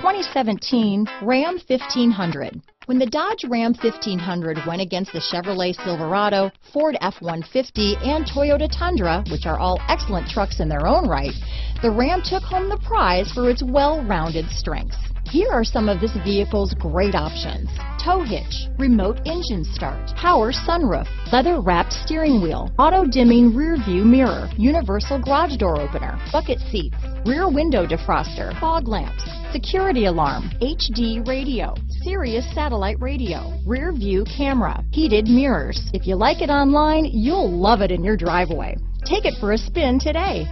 2017 Ram 1500. When the Dodge Ram 1500 went against the Chevrolet Silverado, Ford F-150, and Toyota Tundra, which are all excellent trucks in their own right, the Ram took home the prize for its well-rounded strengths. Here are some of this vehicle's great options. Tow hitch, remote engine start, power sunroof, leather wrapped steering wheel, auto dimming rear view mirror, universal garage door opener, bucket seats, rear window defroster, fog lamps, security alarm, HD radio, Sirius satellite radio, rear view camera, heated mirrors. If you like it online, you'll love it in your driveway. Take it for a spin today.